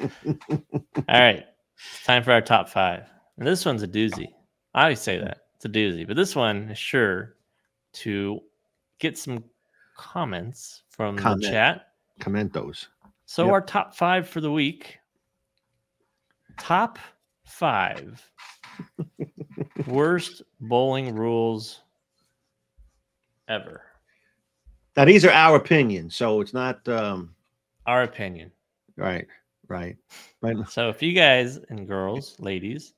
All right. It's time for our top five. And this one's a doozy. I always say that. It's a doozy. But this one is sure to get some comments from Comment. the chat. Commentos. So Yep. our top five for the week. Top five worst bowling rules ever. Now these are our opinions, so it's not um Our opinion. right, right. Right. So if you guys and girls, ladies,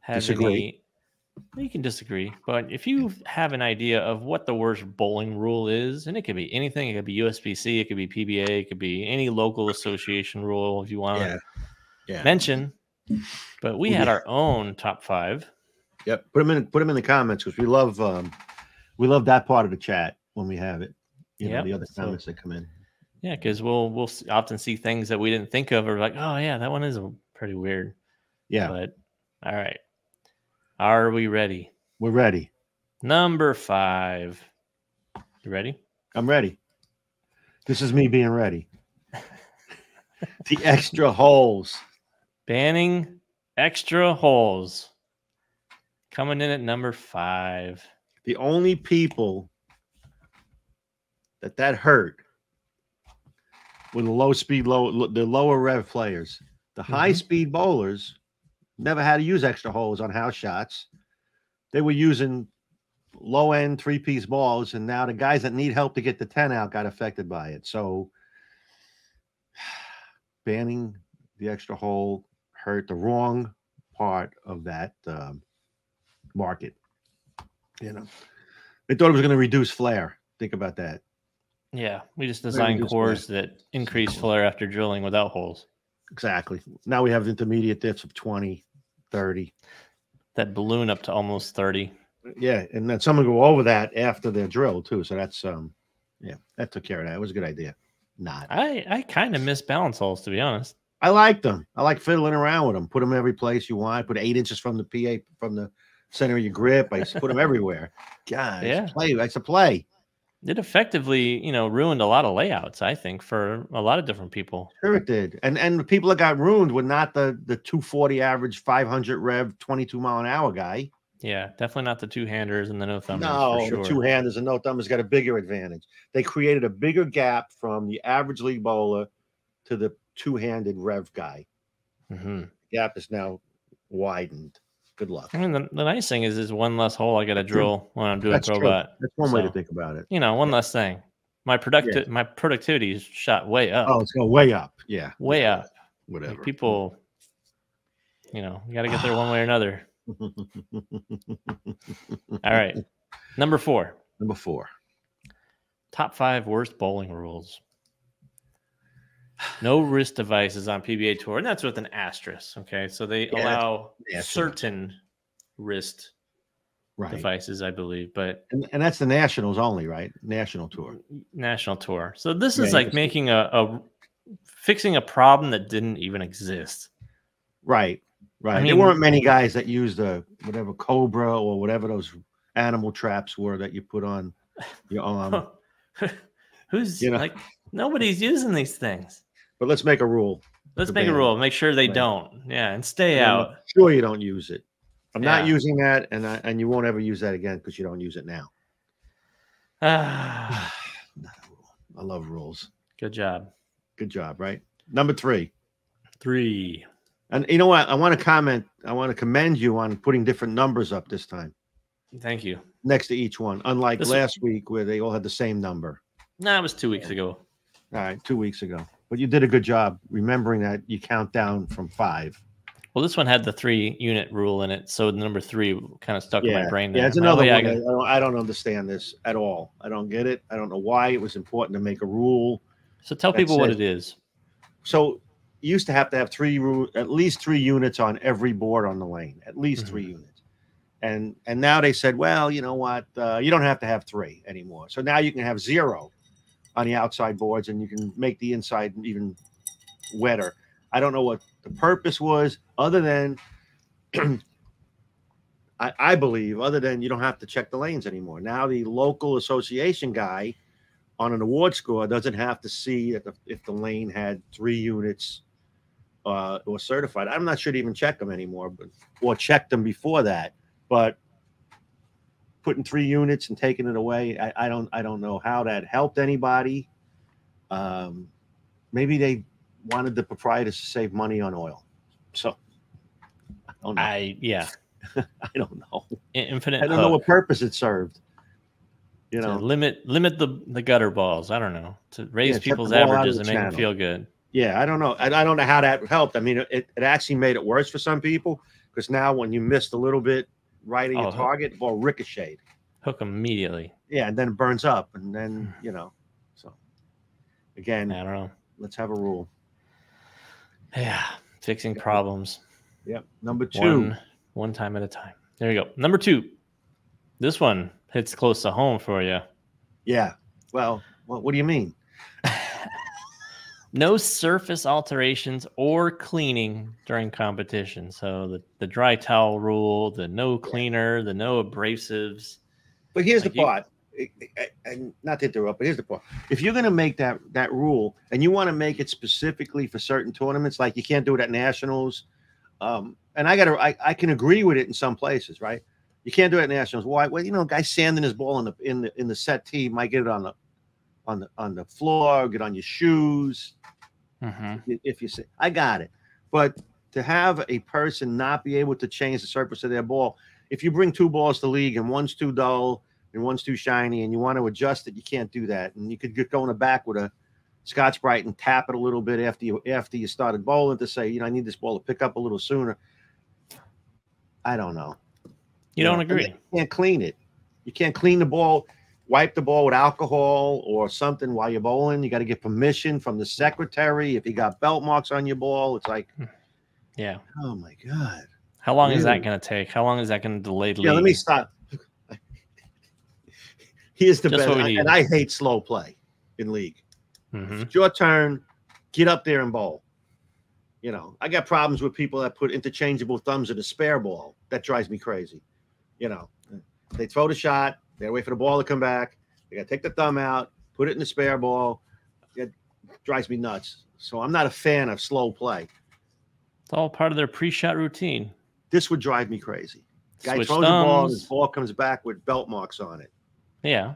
have Disagree. any, you can disagree, but if you have an idea of what the worst bowling rule is, and it could be anything, it could be USBC, it could be PBA, it could be any local association rule if you want Yeah. to Yeah. mention. But we had yeah. our own top five. Yep. Put them in put them in the comments because we love um we love that part of the chat when we have it. You know, the other so- comments that come in. Yeah, because we'll we'll often see things that we didn't think of, or like, oh yeah, that one is pretty weird. Yeah, But all right, are we ready? we're ready. Number five. You ready? I'm ready. This is me being ready. the extra holes. Banning extra holes. Coming in at number five. The only people that that hurt were the low speed, low the lower rev players. The high Mhm. speed bowlers never had to use extra holes on house shots. They were using low end three piece balls, and now the guys that need help to get the 10 out got affected by it. So banning the extra hole hurt the wrong part of that um, market. You know, they thought it was going to reduce flare. Think about that. Yeah, we just designed cores that increase flare after drilling without holes. Exactly. Now we have intermediate diffs of 20, 30. That balloon up to almost 30. Yeah, and then someone go over that after they're drilled too. So that's um, yeah, that took care of that. It was a good idea. Not. I, I kind of miss balance holes, to be honest. I like them. I like fiddling around with them. Put them every place you want. Put eight inches from the PA from the center of your grip. I put them everywhere. God, Yeah. play. I a play. It effectively, you know, ruined a lot of layouts, I think, for a lot of different people. Sure, it did. And and the people that got ruined were not the the 240 average, 500 rev, 22 mile an hour guy. Yeah, definitely not the two handers and the no thumbers. No, sure. the two handers and no thumbers got a bigger advantage. They created a bigger gap from the average league bowler to the two handed rev guy. Mhm. Gap is now widened. Good luck. I mean, the, the nice thing is, is one less hole I got to drill when I'm doing That's true. robot. That's one way to think about it. You know, one less thing. My producti- my productivity is shot way up, Oh, it's going way up. Yeah. way up. Whatever. Like people, you know, you got to get there one way or another. All right, number four, Number four. top five worst bowling rules. No wrist devices on PBA Tour, and that's with an asterisk. Okay, so they Yeah, allow certain wrist Right. devices, I believe, but And, and that's the nationals only, right? National tour. national tour. So this Yeah, is like making a, a fixing a problem that didn't even exist. Right. Right. there mean- weren't many guys that used a whatever cobra or whatever those animal traps were that you put on your arm. Who's You know. like nobody's using these things. But let's make a rule. Let's make a rule. Make sure they Right. don't. Yeah, and stay And out. Sure, you don't use it. I'm not using that, and I, and you won't ever use that again because you don't use it now. Ah, Not a rule. I love rules. good job. Good job, right? Number three. Three. And you know what? I want to comment. I want to commend you on putting different numbers up this time Thank you. next to each one, unlike This- last week where they all had the same number. Nah, it was two weeks ago. All right, two weeks ago. But you did a good job remembering that you count down from five. Well, this one had the three unit rule in it, so the number three kind of stuck in my brain. Yeah, there. it's I'm another oh, yeah, I one. gotta- I don't, I don't understand this at all. I don't get it. I don't know why it was important to make a rule. So tell people what it. is. So you used to have to have three, at least three units on every board on the lane, at least three Mm-hmm. units. And and now they said, well, you know what? Uh, you don't have to have three anymore. So now you can have zero on the outside boards, and you can make the inside even wetter. I don't know what the purpose was, other than I, I believe, other than you don't have to check the lanes anymore. Now the local association guy on an award score doesn't have to see if the, if the lane had three units uh, or certified. I'm not sure to even check them anymore, but or check them before that. But putting three units and taking it away, I, I don't I don't know how that helped anybody. Um, maybe they wanted the proprietors to save money on oil. So I don't know. I, yeah. I don't know. Infinite. I don't know what purpose it served. You know, limit limit the the gutter balls. I don't know to raise Yeah, people's ball out of averages and make them feel good. yeah, I don't know. I, I don't know how that helped. I mean, it, it actually made it worse for some people because now when you missed a little bit right Oh, your target, ball ricocheted. Hook immediately. Yeah, and then it burns up, and then hmm. you know. So again, I don't know. let's have a rule. Yeah, fixing problems Yep. Number two. one one time at a time. There you go. Number two. This one hits close to home for you. Yeah. Well, what, what do you mean? No surface alterations or cleaning during competition. So the, the dry towel rule, the no cleaner, the no abrasives. But here's Like the part, and not to interrupt, but here's the part. If you're going to make that that rule, and you want to make it specifically for certain tournaments, like you can't do it at nationals, um, and I got to, I, I can agree with it in some places, right? You can't do it at nationals. Why? Well, you know, guy sanding his ball in the in the in the settee might get it on the on the on the floor, get on your shoes. Mhm. if- if you say I got it. But to have a person not be able to change the surface of their ball, if you bring two balls to league and one's too dull and one's too shiny and you want to adjust it, you can't do that. And you could get go in the back with a Scotch-Brite and tap it a little bit after you after you started bowling to say, you know, I need this ball to pick up a little sooner. I don't know. You don't know, agree. You can't clean it. You can't clean the ball, wipe the ball with alcohol or something while you're bowling. You got to get permission from the secretary. If you got belt marks on your ball, it's like, Yeah. oh my god. How long is that going to take? How long is that going to delay the Yeah, let me stop. Here's the Just best, I- and I hate slow play in league. Mhm. It's your turn. Get up there and bowl. You know, I got problems with people that put interchangeable thumbs in a spare ball. That drives me crazy. You know, they throw the shot, they wait for the ball to come back. They got to take the thumb out, put it in the spare ball. It drives me nuts. So I'm not a fan of slow play. It's all part of their pre-shot routine. This would drive me crazy. Guy Switch throws the ball, and ball comes back with belt marks on it. Yeah.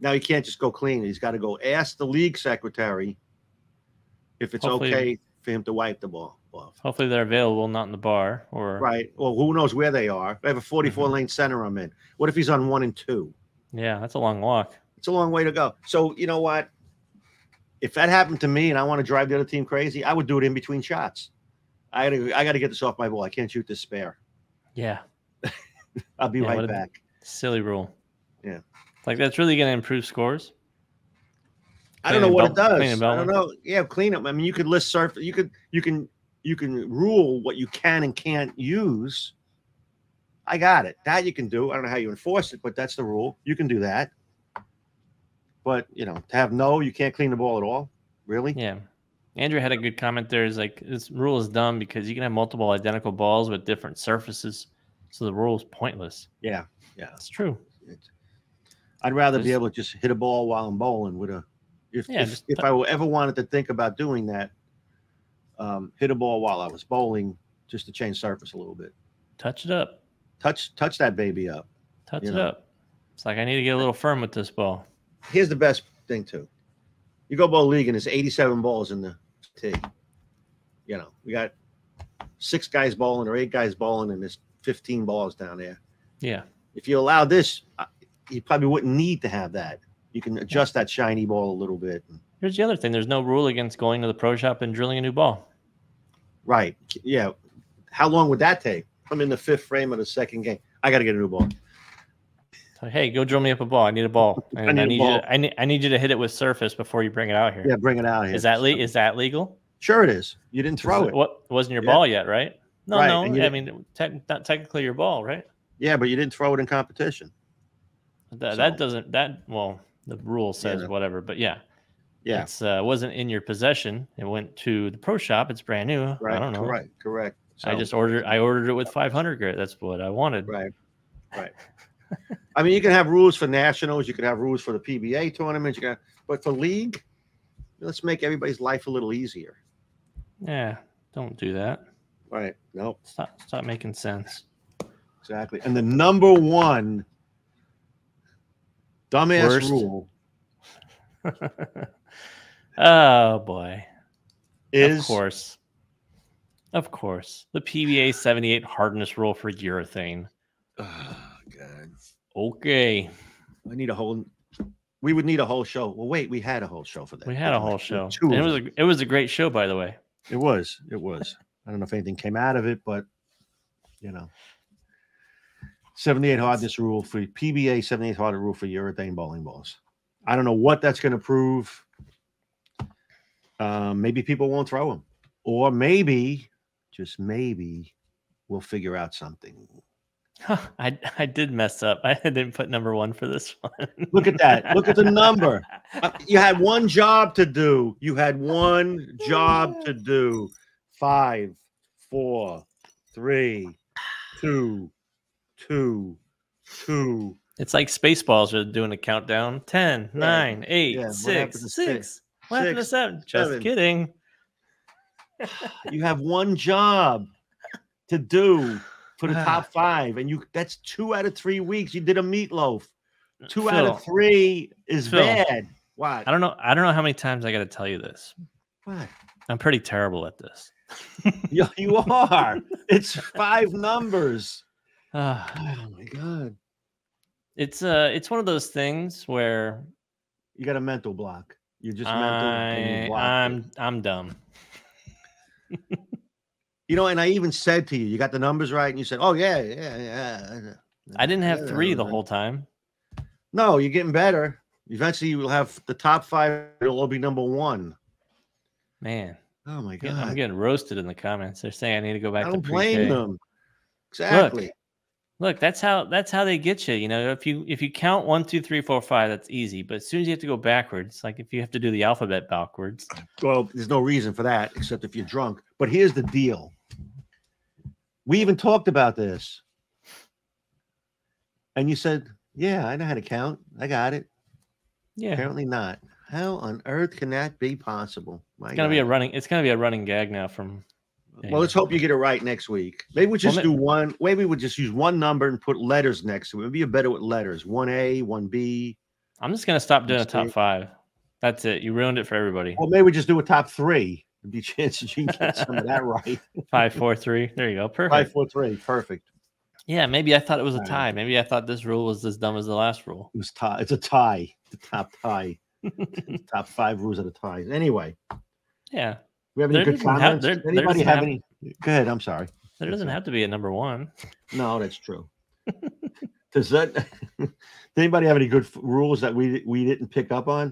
Now he can't just go clean. He's got to go ask the league secretary if it's Hopefully- okay for him to wipe the ball Hopefully they're available, not in the bar or Right. Well, who knows where they are? I have a 44 Mm-hmm. lane center I'm in. What if he's on one and two? yeah, that's a long walk. It's a long way to go. So, you know what? If that happened to me and I want to drive the other team crazy, I would do it in between shots. I gotta, I got to get this off my ball. I can't shoot this spare. Yeah. I'll be Yeah, right back. Silly rule. Yeah. Like that's really going to improve scores. I don't know what it does. I don't know. Yeah, clean up. I mean, you could list surf. You could, you can, you can rule what you can and can't use. I got it. That you can do. I don't know how you enforce it, but that's the rule. You can do that. But you know, to have no, you can't clean the ball at all. Really? Yeah. Andrew had a good comment there. Is like this rule is dumb because you can have multiple identical balls with different surfaces. So the rule is pointless. Yeah. Yeah. It's true. It's- I'd rather be able to just hit a ball while I'm bowling with a. If Yeah, if, if I ever wanted to think about doing that, um, hit a ball while I was bowling, just to change surface a little bit. Touch it up. Touch touch that baby up. Touch it know. up. It's like I need to get a little firm with this ball. Here's the best thing too. You go bowl league and there's 87 balls in the tee. You know, we got six guys bowling or eight guys bowling, and there's 15 balls down there. Yeah. If you allow this, you probably wouldn't need to have that. You can adjust that shiny ball a little bit. Here's the other thing. There's no rule against going to the pro shop and drilling a new ball. Right. Yeah. How long would that take? I'm in the fifth frame of the second game. I got to get a new ball. Hey, go drill me up a ball. I need a ball. And I need need, a you. To, I need. I need you to hit it with surface before you bring it out here. Yeah, bring it out here. Is that le- Is that legal? Sure, it is. You didn't throw it. What wasn't your Yeah. ball yet, right? No, Right, no. I mean, tec- not technically your ball, right? Yeah, but you didn't throw it in competition. That, that doesn't. That well, the rule says Yeah. whatever, but yeah, Yeah. it's uh, wasn't in your possession. It went to the pro shop. It's brand new. Right. I don't know. Correct. Correct. I just ordered. I ordered it with 500 grit. That's what I wanted. Right. Right. I mean, you can have rules for nationals. You can have rules for the PBA tournaments. You can, but for league, let's make everybody's life a little easier. Yeah. Don't do that. Right. Nope. Stop stop making sense. Exactly. And the number one dumbass Worst. rule oh boy. is of course. Of course. The PBA 78 hardness rule for urethane. Oh, God. Okay. I need a whole. We would need a whole show. Well, wait, we had a whole show for that. We had a whole show. Two it was a it was a great show, by the way. It was. It was. I don't know if anything came out of it, but you know. 78 hardness rule for PBA 78 hardness rule for urethane bowling balls. I don't know what that's going to prove. Um, maybe people won't throw them, or maybe, just maybe, we'll figure out something. I I did mess up. I didn't put number one for this one. Look at that. Look at the number. Uh, you had one job to do. You had one job to do. Five, four, three, two, two, two. It's like Spaceballs are doing a countdown. 10, Yeah. 9, 8, Yeah, 6, 6. What Six, 7? Just seven. kidding. You have one job to do for the top five, and you that's two out of three weeks. You did a meatloaf. Two out of three is Phil. bad. Why? I don't know. I don't know how many times I got to tell you this. What? I'm pretty terrible at this. You, you are. it's five numbers. Ah, Oh my god. it's uh it's one of those things where You got a mental block. You're just. I, I'm I'm dumb. You know, and I even said to you, you got the numbers right, and you said, "Oh yeah, yeah, yeah." I didn't have Yeah, three the whole time. No, you're getting better. Eventually, you will have the top five. It'll all be number one. Man, Oh my I'm I'm getting roasted in the comments. They're saying I need to go back I to don't blame them. Exactly. Look, that's how that's how they get you. You know, if you if you count one, two, three, four, five, that's easy. But as soon as you have to go backwards, like if you have to do the alphabet backwards, Well, there's no reason for that except if you're drunk. But here's the deal. We even talked about this, and you said, "Yeah, I know how to count. I got it." yeah, Apparently not. How on earth can that be possible? My it's gonna be a running. It's gonna be a running gag now from. Well, let's hope you get it right next week. Maybe we just ma- do one. Maybe we just use one number and put letters next to it. Maybe you're better with letters. One A, one B. I'm just gonna stop doing a top five. That's it. You ruined it for everybody. Or maybe we just do a top three. There'd be chances you can get some of that right. Five, four, three. There you go. Perfect. Five, four, three. Perfect. Yeah, maybe I thought it was a tie. Maybe I thought this rule was as dumb as the last rule. It was tie. It's a tie. The top tie. top five rules of the ties. Anyway, Yeah, we have any There good doesn't have- comments? there- Anybody have, have- any? Go ahead. I'm sorry. there doesn't have to be a number one. No, that's true. Does that? Does anybody have any good f- rules that we we didn't pick up on?